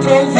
take